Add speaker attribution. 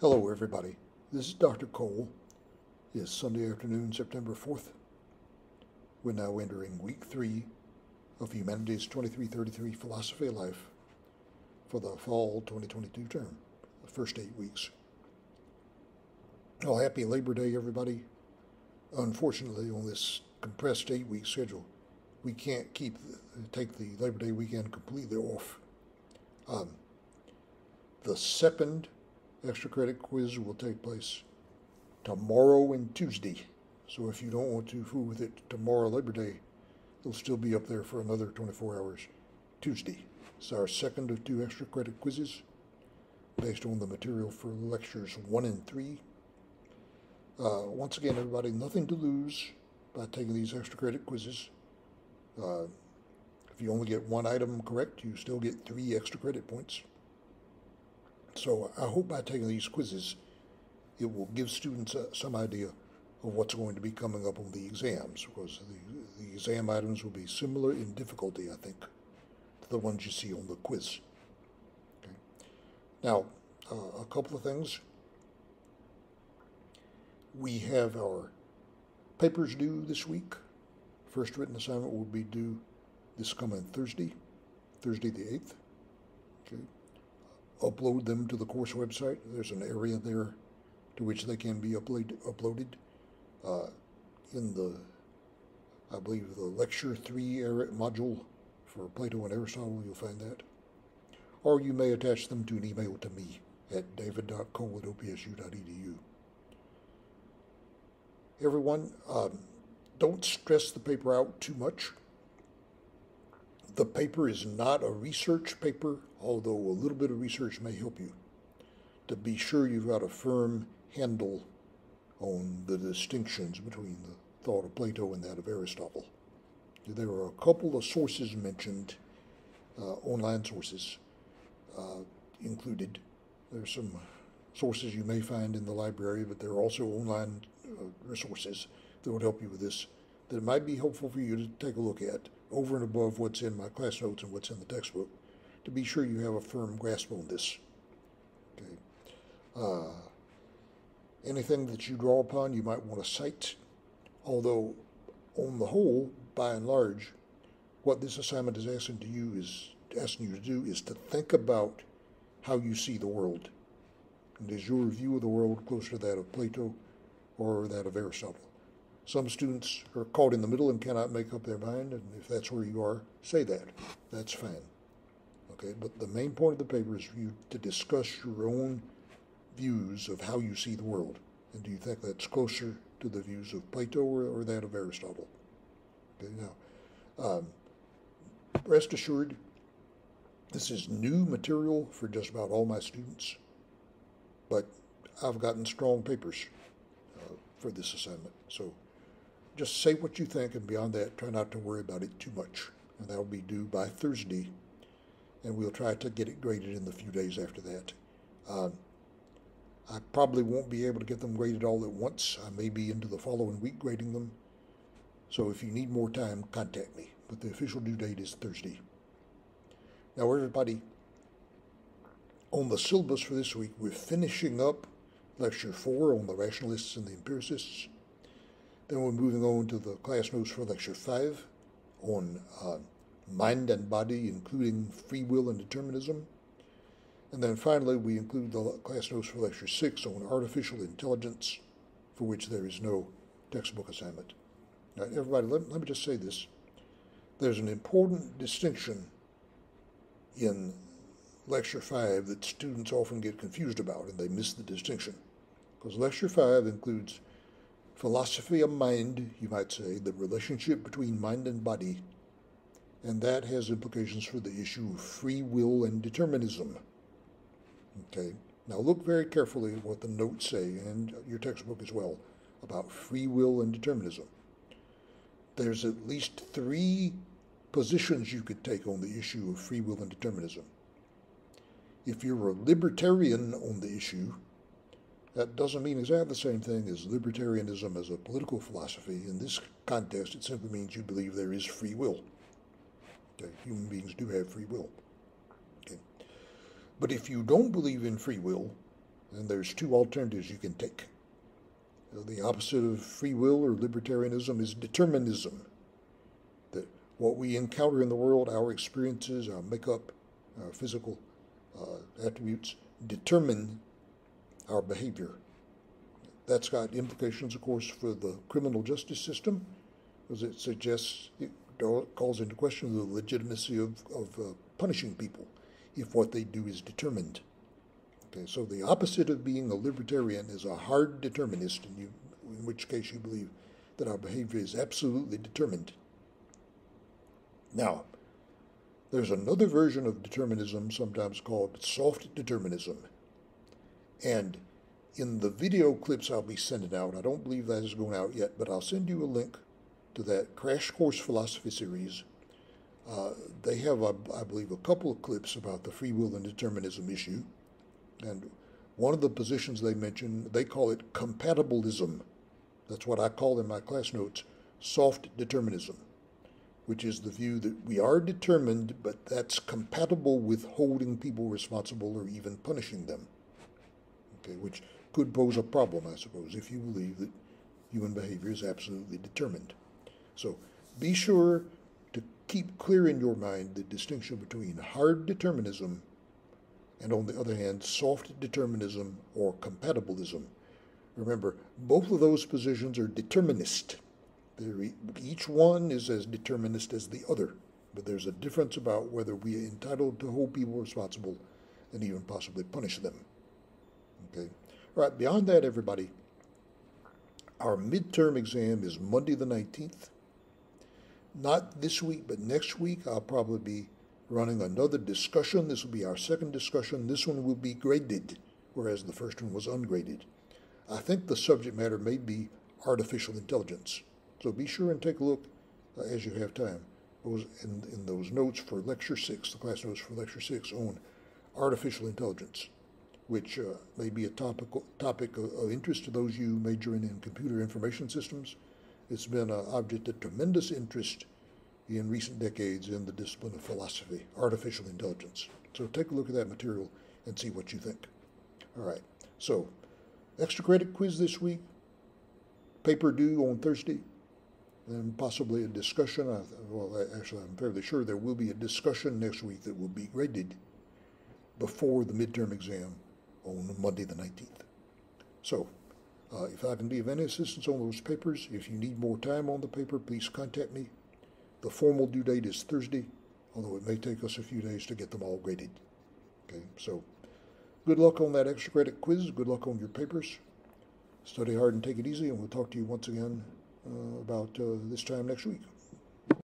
Speaker 1: Hello, everybody. This is Dr. Cole. It's Sunday afternoon, September 4th. We're now entering week three of Humanities 2333 Philosophy of Life for the fall 2022 term, the first eight weeks. Well, happy Labor Day, everybody. Unfortunately, on this compressed eight week schedule, we can't keep take the Labor Day weekend completely off. Um, the second extra credit quiz will take place tomorrow and Tuesday. So if you don't want to fool with it tomorrow, Labor Day, it'll still be up there for another 24 hours. Tuesday. It's our second of two extra credit quizzes based on the material for lectures one and three. Uh, once again, everybody, nothing to lose by taking these extra credit quizzes. Uh, if you only get one item correct, you still get three extra credit points. So I hope by taking these quizzes, it will give students uh, some idea of what's going to be coming up on the exams, because the, the exam items will be similar in difficulty, I think, to the ones you see on the quiz. Okay. Now, uh, a couple of things. We have our papers due this week. First written assignment will be due this coming Thursday, Thursday the 8th. Okay. Upload them to the course website. There's an area there to which they can be upload, uploaded. Uh, in the, I believe, the Lecture 3 module for Plato and Aristotle, you'll find that. Or you may attach them to an email to me at david.cole. Everyone, um, don't stress the paper out too much. The paper is not a research paper, although a little bit of research may help you. To be sure you've got a firm handle on the distinctions between the thought of Plato and that of Aristotle. There are a couple of sources mentioned, uh, online sources uh, included. There's some sources you may find in the library, but there are also online uh, resources that would help you with this that might be helpful for you to take a look at over and above what's in my class notes and what's in the textbook to be sure you have a firm grasp on this. Okay. Uh, anything that you draw upon, you might want to cite, although on the whole, by and large, what this assignment is asking to you is asking you to do is to think about how you see the world. And is your view of the world closer to that of Plato or that of Aristotle? Some students are caught in the middle and cannot make up their mind, and if that's where you are, say that. That's fine. Okay, but the main point of the paper is for you to discuss your own views of how you see the world. And do you think that's closer to the views of Plato or, or that of Aristotle? Okay, now, um, rest assured, this is new material for just about all my students, but I've gotten strong papers uh, for this assignment. So just say what you think, and beyond that, try not to worry about it too much. And that'll be due by Thursday, and we'll try to get it graded in the few days after that. Um, I probably won't be able to get them graded all at once. I may be into the following week grading them. So if you need more time, contact me. But the official due date is Thursday. Now, everybody, on the syllabus for this week, we're finishing up Lecture 4 on the rationalists and the empiricists. Then we're moving on to the class notes for Lecture 5 on uh, mind and body, including free will and determinism. And then finally, we include the class notes for Lecture 6 on artificial intelligence, for which there is no textbook assignment. Now, everybody, let, let me just say this. There's an important distinction in Lecture 5 that students often get confused about, and they miss the distinction. Because Lecture 5 includes philosophy of mind, you might say, the relationship between mind and body, and that has implications for the issue of free will and determinism. Okay, now look very carefully at what the notes say, and your textbook as well, about free will and determinism. There's at least three positions you could take on the issue of free will and determinism. If you're a libertarian on the issue, that doesn't mean exactly the same thing as libertarianism as a political philosophy. In this context, it simply means you believe there is free will. Okay? Human beings do have free will. Okay? But if you don't believe in free will, then there's two alternatives you can take. The opposite of free will or libertarianism is determinism. That what we encounter in the world, our experiences, our makeup, our physical uh, attributes, determine our behavior. That's got implications, of course, for the criminal justice system, because it suggests, it calls into question the legitimacy of, of uh, punishing people if what they do is determined. Okay, so the opposite of being a libertarian is a hard determinist, in, you, in which case you believe that our behavior is absolutely determined. Now, there's another version of determinism, sometimes called soft determinism. And in the video clips I'll be sending out, I don't believe that is going out yet, but I'll send you a link to that Crash Course Philosophy series. Uh, they have, I, I believe, a couple of clips about the free will and determinism issue. And one of the positions they mention, they call it compatibilism. That's what I call in my class notes soft determinism, which is the view that we are determined, but that's compatible with holding people responsible or even punishing them. Okay, which could pose a problem, I suppose, if you believe that human behavior is absolutely determined. So be sure to keep clear in your mind the distinction between hard determinism and, on the other hand, soft determinism or compatibilism. Remember, both of those positions are determinist. Each one is as determinist as the other, but there's a difference about whether we are entitled to hold people responsible and even possibly punish them. Okay? All right, beyond that, everybody, our midterm exam is Monday the 19th. Not this week, but next week, I'll probably be running another discussion. This will be our second discussion. This one will be graded, whereas the first one was ungraded. I think the subject matter may be artificial intelligence. So be sure and take a look uh, as you have time. Those in, in those notes for lecture six, the class notes for lecture six on artificial intelligence, which uh, may be a topic topic of, of, interest to those of you majoring in computer information systems. It's been an object of tremendous interest in recent decades in the discipline of philosophy, artificial intelligence. So take a look at that material and see what you think. All right. So, extra credit quiz this week, paper due on Thursday, and possibly a discussion. Well, actually, I'm fairly sure there will be a discussion next week that will be graded before the midterm exam on Monday the 19th. So, uh, if I can be of any assistance on those papers, if you need more time on the paper, please contact me. The formal due date is Thursday, although it may take us a few days to get them all graded. Okay, so good luck on that extra credit quiz. Good luck on your papers. Study hard and take it easy, and we'll talk to you once again uh, about uh, this time next week.